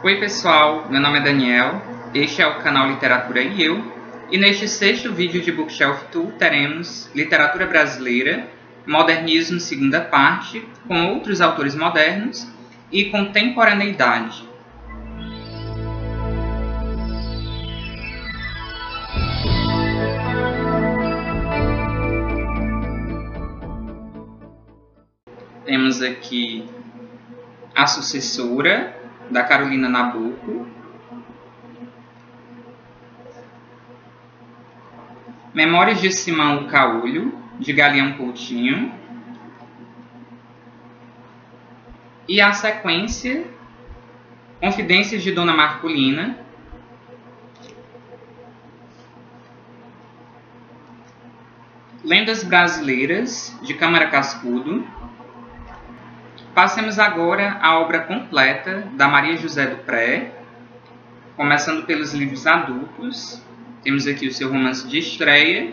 Oi pessoal, meu nome é Daniel, este é o canal Literatura e Eu, e neste sexto vídeo de Bookshelf Tour teremos Literatura Brasileira, Modernismo segunda parte, com outros autores modernos e contemporaneidade. Temos aqui a sucessora da Carolina Nabuco. Memórias de Simão Caolho, de Galeão Coutinho. E a sequência, Confidências de Dona Marculina. Lendas Brasileiras, de Câmara Cascudo. Passemos agora à obra completa da Maria José do Pré, começando pelos livros adultos. Temos aqui o seu romance de estreia,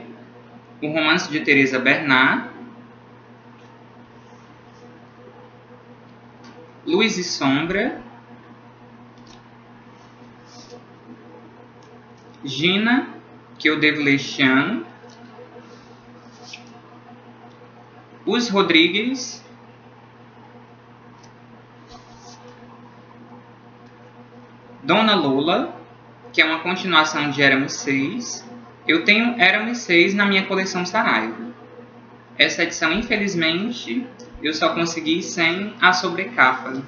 o romance de Teresa Bernard, Luz e Sombra, Gina, que eu devo ler ano, Os Rodrigues, Dona Lola, que é uma continuação de Éramos 6. Eu tenho Éramos 6 na minha coleção Saraiva. Essa edição, infelizmente, eu só consegui sem a sobrecapa.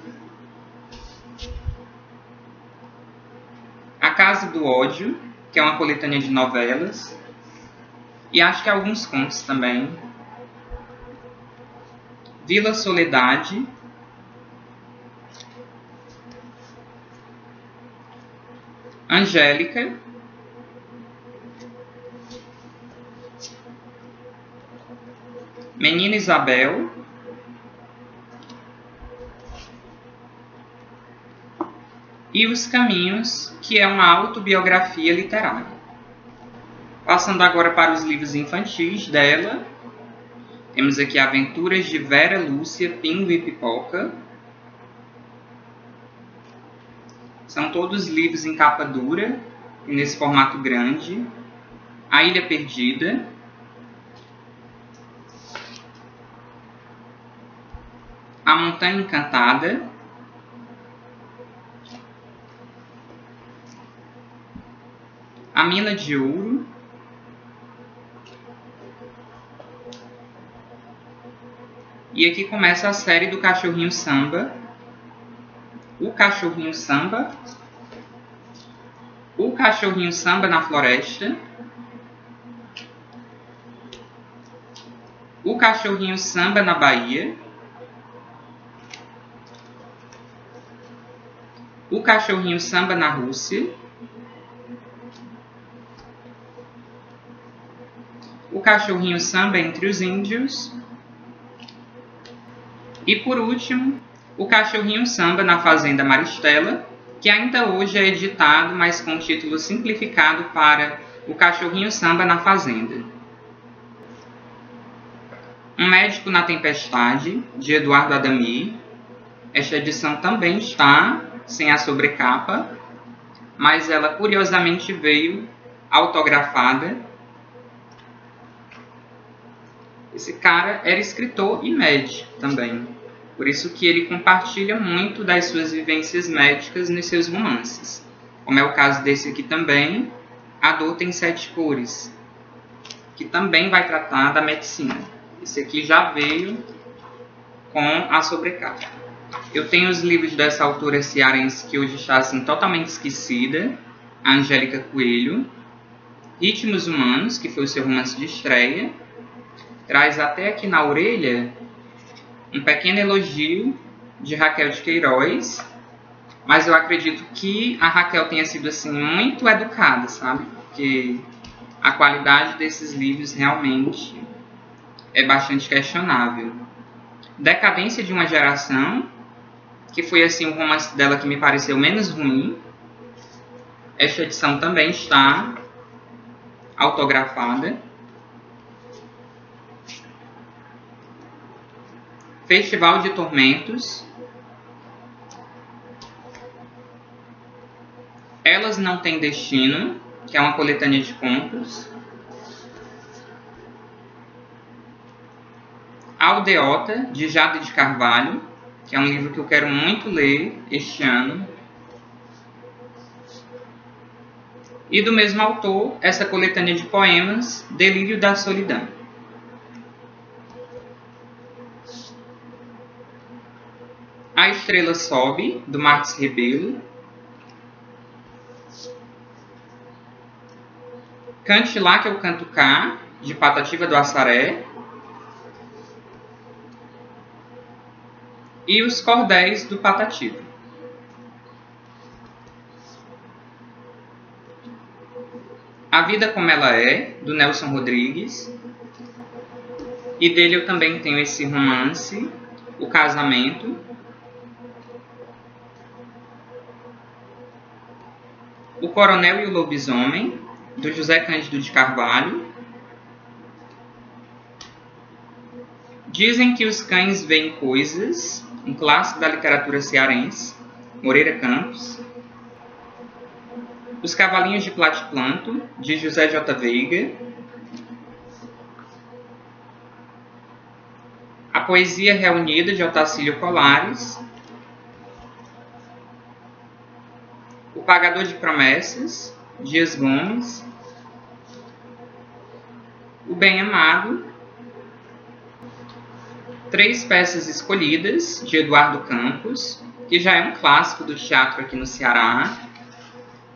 A Casa do Ódio, que é uma coletânea de novelas. E acho que alguns contos também. Vila Soledade, Angélica, Menina Isabel, e Os Caminhos, que é uma autobiografia literária. Passando agora para os livros infantis dela, temos aqui Aventuras de Vera Lúcia, Pingo e Pipoca, São todos livros em capa dura nesse formato grande. A Ilha Perdida. A Montanha Encantada. A Mina de Ouro. E aqui começa a série do Cachorrinho Samba, o cachorrinho samba, o cachorrinho samba na floresta, o cachorrinho samba na Bahia, o cachorrinho samba na Rússia, o cachorrinho samba entre os índios. E por último o Cachorrinho Samba na Fazenda Maristela, que ainda hoje é editado, mas com título simplificado para O Cachorrinho Samba na Fazenda. Um Médico na Tempestade, de Eduardo Adami. Esta edição também está sem a sobrecapa, mas ela curiosamente veio autografada. Esse cara era escritor e médico também. Por isso que ele compartilha muito das suas vivências médicas nos seus romances. Como é o caso desse aqui também, A Dor Tem Sete Cores, que também vai tratar da medicina. Esse aqui já veio com a sobrecapa. Eu tenho os livros dessa autora cearense que hoje está assim, totalmente esquecida, a Angélica Coelho, Ritmos Humanos, que foi o seu romance de estreia, traz até aqui na orelha um pequeno elogio de Raquel de Queiroz, mas eu acredito que a Raquel tenha sido assim muito educada, sabe? Porque a qualidade desses livros realmente é bastante questionável. Decadência de uma geração, que foi assim o romance dela que me pareceu menos ruim. Esta edição também está autografada. Festival de Tormentos. Elas Não Têm Destino, que é uma coletânea de contos. Aldeota, de Jade de Carvalho, que é um livro que eu quero muito ler este ano. E do mesmo autor, essa coletânea de poemas, Delírio da Solidão. A Estrela Sobe, do Marcos Rebelo. Cante Lá que eu canto cá, de Patativa do Assaré. E os Cordéis do Patativa. A Vida Como Ela É, do Nelson Rodrigues. E dele eu também tenho esse romance, O Casamento, O Coronel e o Lobisomem, do José Cândido de Carvalho. Dizem que os cães veem coisas, um clássico da literatura cearense, Moreira Campos. Os Cavalinhos de Platiplanto, de José J. Veiga. A Poesia Reunida, de Otacílio Colares. Pagador de Promessas, Dias Gomes, O Bem Amado, Três Peças Escolhidas, de Eduardo Campos, que já é um clássico do teatro aqui no Ceará.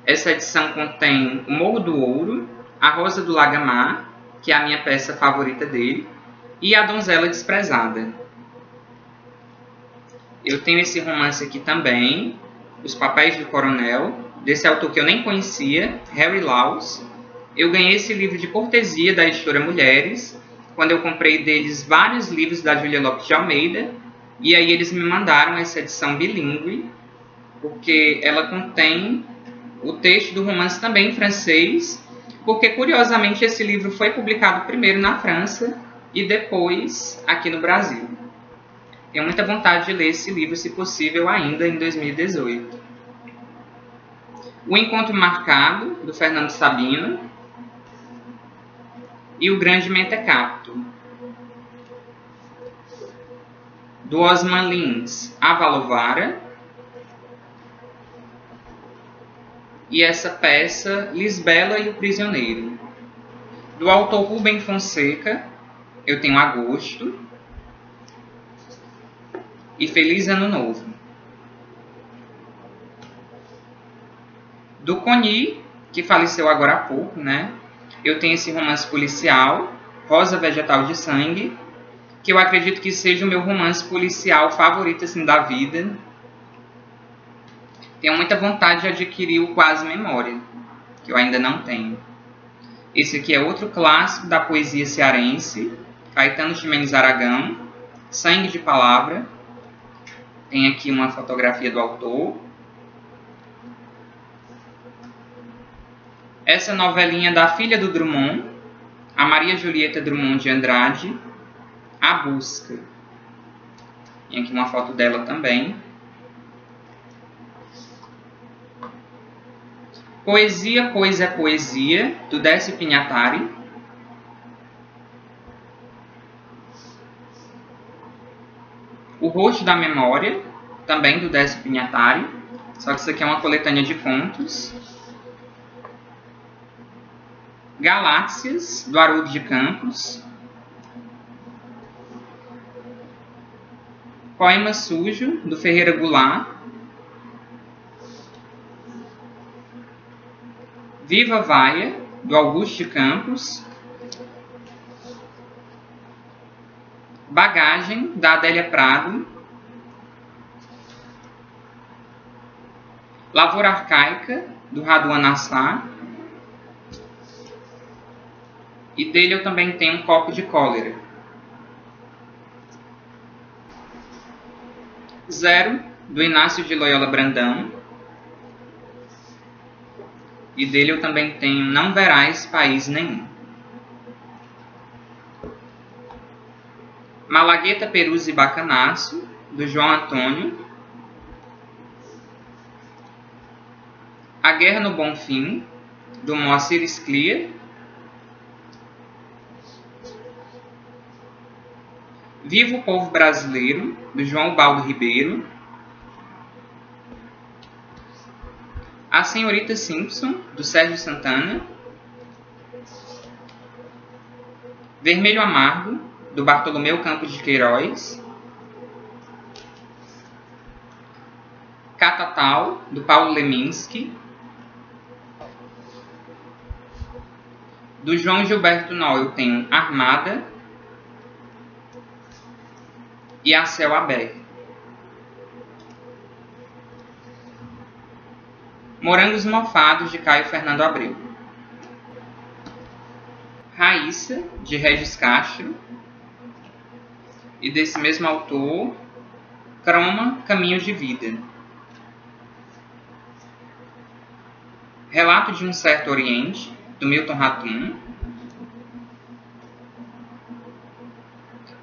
Essa edição contém O Morro do Ouro, A Rosa do Lagamar, que é a minha peça favorita dele, e A Donzela Desprezada. Eu tenho esse romance aqui também, os Papéis do Coronel, desse autor que eu nem conhecia, Harry Laws. Eu ganhei esse livro de cortesia da editora Mulheres, quando eu comprei deles vários livros da Julia Lopes de Almeida, e aí eles me mandaram essa edição bilíngue, porque ela contém o texto do romance também em francês, porque curiosamente esse livro foi publicado primeiro na França e depois aqui no Brasil. Tenho muita vontade de ler esse livro, se possível, ainda em 2018. O Encontro Marcado, do Fernando Sabino. E O Grande Mentecapto, do Osman Lins, Avalovara. E essa peça, Lisbela e o Prisioneiro. Do autor Rubem Fonseca, eu tenho Agosto e Feliz Ano Novo. Do Coni, que faleceu agora há pouco, né? Eu tenho esse romance policial, Rosa Vegetal de Sangue, que eu acredito que seja o meu romance policial favorito assim, da vida. Tenho muita vontade de adquirir o Quase Memória, que eu ainda não tenho. Esse aqui é outro clássico da poesia cearense, Caetano Ximenes Aragão, Sangue de Palavra, tem aqui uma fotografia do autor. Essa novelinha da filha do Drummond, a Maria Julieta Drummond de Andrade, A Busca. Tem aqui uma foto dela também. Poesia, Pois é Poesia, do Décio Pinhatari. O Rosto da Memória, também do Décio Pinhatari, só que isso aqui é uma coletânea de contos. Galáxias, do Haroldo de Campos. Poema Sujo, do Ferreira Goulart. Viva Vaia, do Augusto de Campos. Bagagem, da Adélia Prado. Lavoura Arcaica, do Raduan Assar. E dele eu também tenho um copo de cólera. Zero, do Inácio de Loyola Brandão. E dele eu também tenho Não Verás País Nenhum. Malagueta, Perus e Bacanaço, do João Antônio. A Guerra no Bom Fim, do Moacir Scliar. Viva o Povo Brasileiro, do João Baldo Ribeiro. A Senhorita Simpson, do Sérgio Santana. Vermelho Amargo, do Bartolomeu Campos de Queiroz. Catatal, do Paulo Leminski. Do João Gilberto Nó eu tenho Armada e A Céu Aberto. Morangos Mofados, de Caio Fernando Abreu. Raíssa, de Regis Castro. E desse mesmo autor, Croma, Caminhos de Vida. Relato de um Certo Oriente, do Milton Ratum.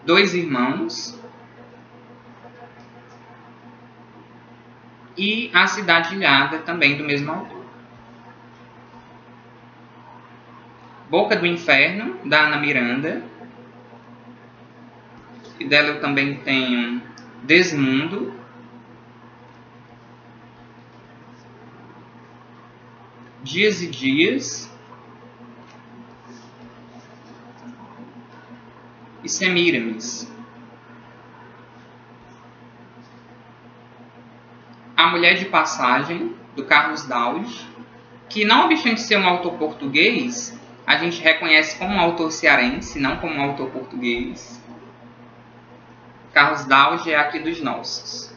Dois Irmãos. E A Cidade Ilhada, também do mesmo autor. Boca do Inferno, da Ana Miranda. Dela eu também tenho Desmundo. Dias e Dias. E Semíramis. A Mulher de Passagem, do Carlos Daude, que não obstante ser um autor português, a gente reconhece como um autor cearense, não como um autor português. Carlos Dauge é aqui dos nossos.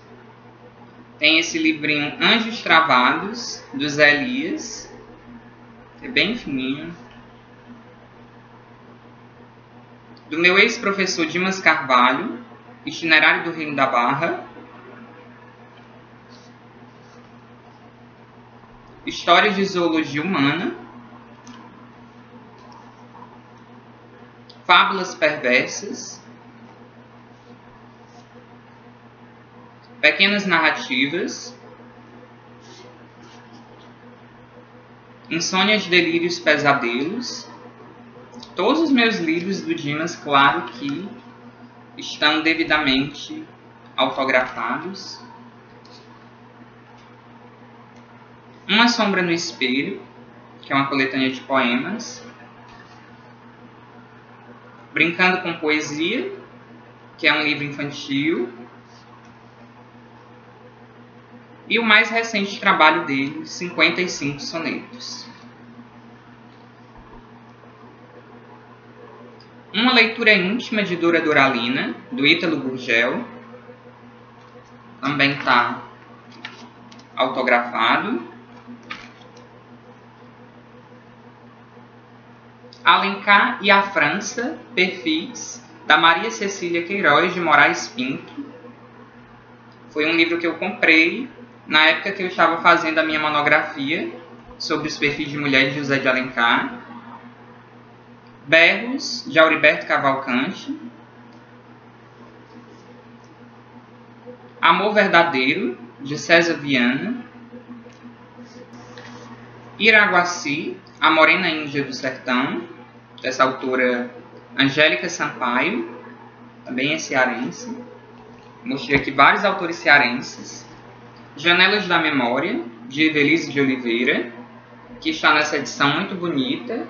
Tem esse livrinho Anjos Travados, do Zé Elias. É bem fininho. Do meu ex-professor Dimas Carvalho, Itinerário do Reino da Barra. História de Zoologia Humana, Fábulas Perversas, Pequenas Narrativas, Insônias, Delírios, Pesadelos. Todos os meus livros do Dimas, claro que estão devidamente autografados. Uma Sombra no Espelho, que é uma coletânea de poemas. Brincando com Poesia, que é um livro infantil. E o mais recente trabalho dele, 55 sonetos. Uma leitura íntima de Dora Doralina, do Ítalo Gurgel. Também está autografado. Alencar e a França, perfis, da Maria Cecília Queiroz de Moraes Pinto. Foi um livro que eu comprei na época que eu estava fazendo a minha monografia sobre os perfis de mulher de José de Alencar. Berros, de Auriberto Cavalcante. Amor Verdadeiro, de César Viana. Iraguaci, A Morena Índia do Sertão, dessa autora Angélica Sampaio, também é cearense. Mostrei aqui vários autores cearenses. Janelas da Memória, de Evelise de Oliveira, que está nessa edição muito bonita,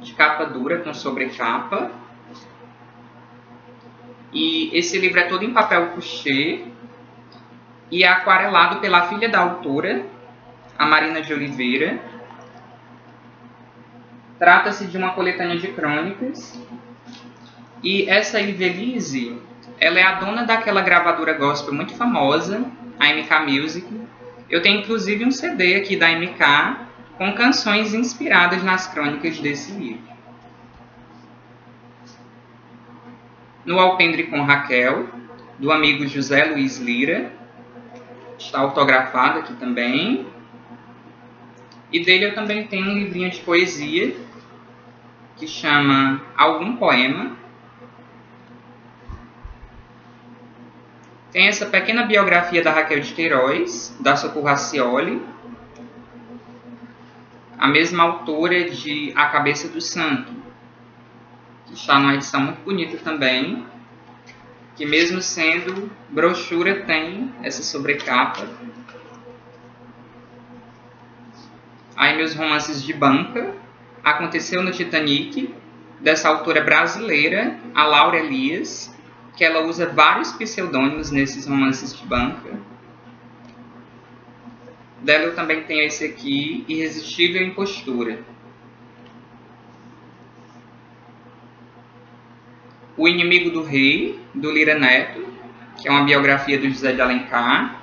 de capa dura com sobrecapa. E esse livro é todo em papel couché e é aquarelado pela filha da autora, a Marina de Oliveira. Trata-se de uma coletânea de crônicas. E essa Ivelise, ela é a dona daquela gravadora gospel muito famosa, a MK Music. Eu tenho inclusive um CD aqui da MK com canções inspiradas nas crônicas desse livro. No Alpendre com Raquel, do amigo José Luiz Lira, está autografado aqui também. E dele eu também tenho um livrinho de poesia que chama Algum Poema. Tem essa pequena biografia da Raquel de Queiroz, da Socorro Racioli. a mesma autora de A Cabeça do Santo, que está numa edição muito bonita também, que mesmo sendo brochura tem essa sobrecapa. Aí meus romances de banca, Aconteceu no Titanic, dessa autora brasileira, a Laura Elias, que ela usa vários pseudônimos nesses romances de banca. Dela eu também tenho esse aqui, Irresistível Impostura. O Inimigo do Rei, do Lira Neto, que é uma biografia do José de Alencar.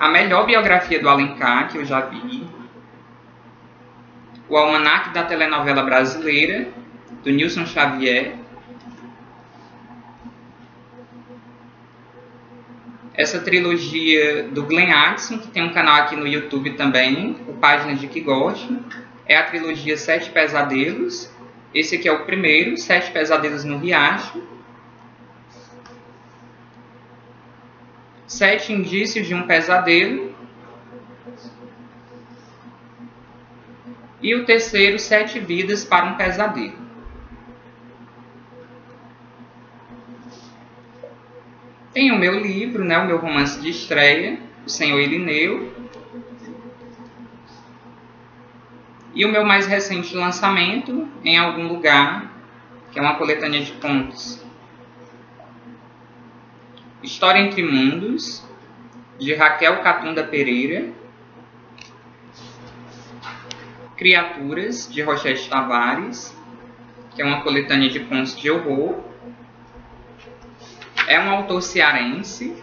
A melhor biografia do Alencar que eu já vi. O Almanac da Telenovela Brasileira, do Nilson Xavier. Essa trilogia do Glenn Addison, que tem um canal aqui no YouTube também, o Página de Que. É a trilogia Sete Pesadelos, esse aqui é o primeiro, Sete Pesadelos no Riacho. Sete indícios de um pesadelo. E o terceiro, Sete Vidas para um Pesadelo. Tem o meu livro, né, o meu romance de estreia, O Senhor Irineu, E o meu mais recente lançamento, Em Algum Lugar, que é uma coletânea de contos. História entre Mundos, de Raquel Catunda Pereira. Criaturas, de Rochette Tavares, que é uma coletânea de contos de horror. É um autor cearense.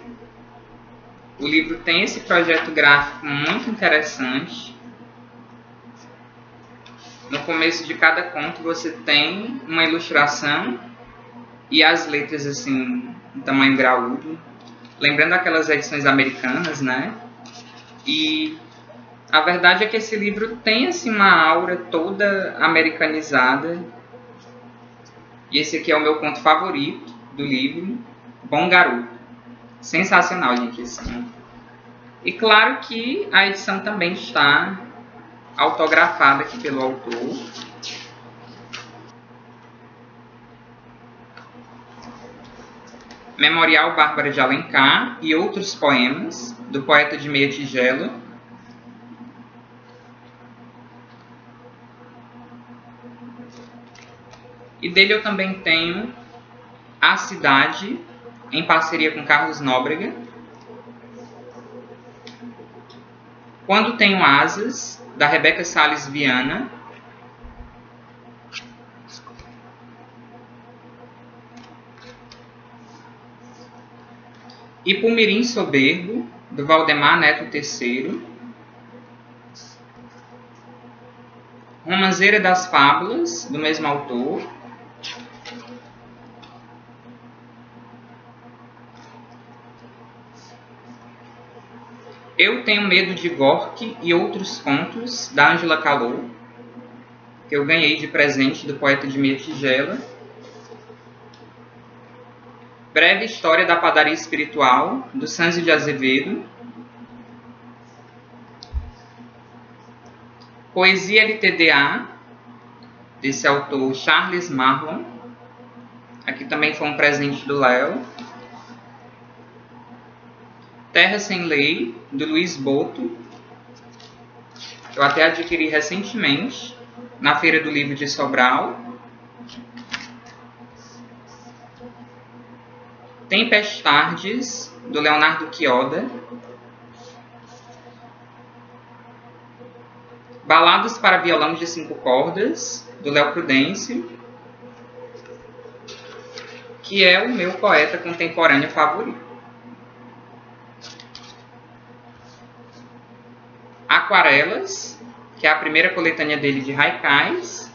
O livro tem esse projeto gráfico muito interessante no começo de cada conto você tem uma ilustração e as letras assim em tamanho graúdo, lembrando aquelas edições americanas, né? E a verdade é que esse livro tem assim uma aura toda americanizada. E esse aqui é o meu conto favorito do livro, Bom Garoto. Sensacional, gente, assim. E claro que a edição também está autografada aqui pelo autor. Memorial Bárbara de Alencar e outros poemas do poeta de Meia Tigela. E dele eu também tenho A Cidade, em parceria com Carlos Nóbrega. Quando Tenho Asas, da Rebeca Sales Viana. E Pumirim Soberbo, do Valdemar Neto III. Romanceira das Fábulas, do mesmo autor. Eu Tenho Medo de Gork e Outros Contos, da Angela Calou, que eu ganhei de presente do poeta de Meia Tigela. Breve História da Padaria Espiritual, do Sanzio de Azevedo. Poesia LTDA, desse autor Charles Marlon. Aqui também foi um presente do Léo. Terra Sem Lei, do Luiz Boto. Eu até adquiri recentemente na Feira do Livro de Sobral. Tempestardes, do Leonardo Quioda. Baladas para Violão de Cinco Cordas, do Léo Prudêncio, que é o meu poeta contemporâneo favorito. Aquarelas, que é a primeira coletânea dele de Haikais,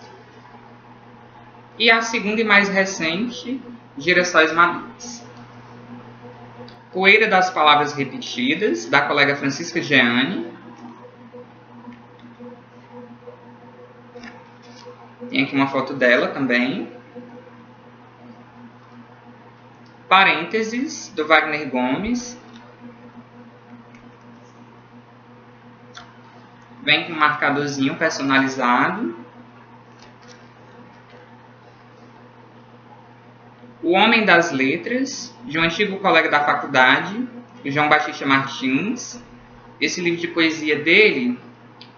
e a segunda e mais recente, Girassóis Maduros. Poeira das Palavras Repetidas, da colega Francisca Geane. Tem aqui uma foto dela também. Parênteses, do Wagner Gomes, Vem com um marcadorzinho personalizado. O Homem das Letras, de um antigo colega da faculdade, João Batista Martins. Esse livro de poesia dele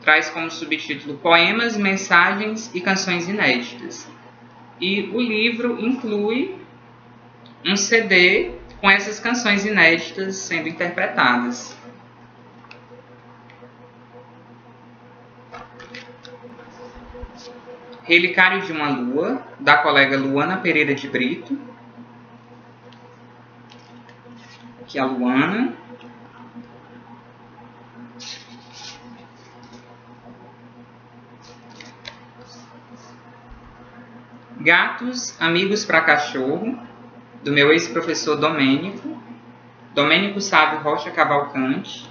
traz como subtítulo Poemas, Mensagens e Canções Inéditas. E o livro inclui um CD com essas canções inéditas sendo interpretadas. Relicário de uma Lua, da colega Luana Pereira de Brito. Aqui a Luana. Gatos, Amigos para Cachorro, do meu ex-professor Domênico, Domênico Sábio Rocha Cavalcante.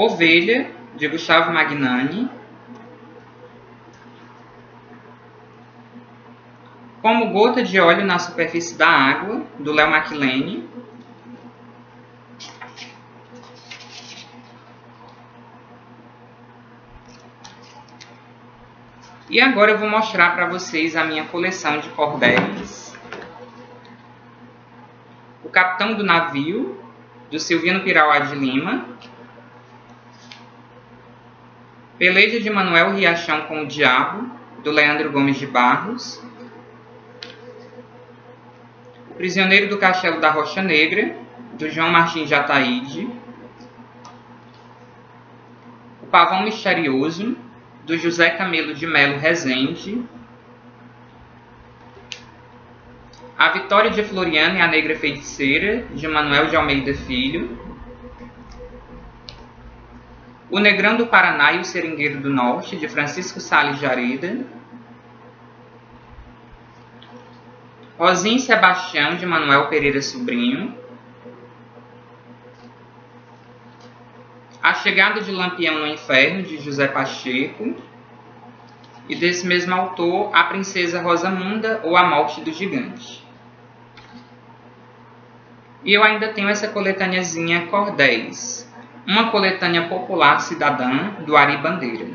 Ovelha, de Gustavo Magnani. Como Gota de Óleo na Superfície da Água, do Léo Maquilene. E agora eu vou mostrar para vocês a minha coleção de cordéis. O Capitão do Navio, do Silvino Pirauá de Lima. Peleja de Manuel Riachão com o Diabo, do Leandro Gomes de Barros. O Prisioneiro do Castelo da Rocha Negra, do João Martins de Ataíde. O Pavão Misterioso, do José Camilo de Melo Rezende, A Vitória de Floriana e a Negra Feiticeira, de Manuel de Almeida Filho, O Negrão do Paraná e o Seringueiro do Norte, de Francisco Salles de Areda, Sebastião, de Manuel Pereira Sobrinho, A Chegada de Lampião no Inferno, de José Pacheco. E desse mesmo autor, A Princesa Rosamunda ou A Morte do Gigante. E eu ainda tenho essa coletâneazinha Cordéis, uma coletânea popular cidadã do Ari Bandeira.